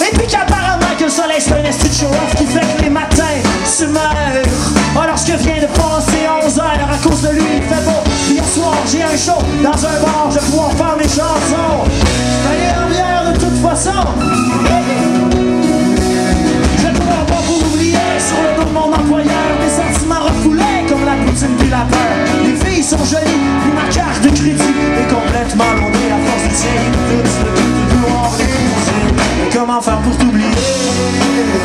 Et puis qu'apparemment que le soleil c'est un esti de show-off qui fait que les matins tu meurs. Oh lorsque vient de passer 11 heures à cause de lui il fait beau. Hier soir j'ai un show dans un bar Je vais pouvoir faire mes chansons. Payez en bière de toute façon. Je ne pourrai pas vous oublier sur le dos de mon employeur. Mes sentiments refoulés comme la poutine puis la peur Les filles sont jolies, puis ma carte de crédit est complètement londée à force de tirer comment faire pour t'oublier.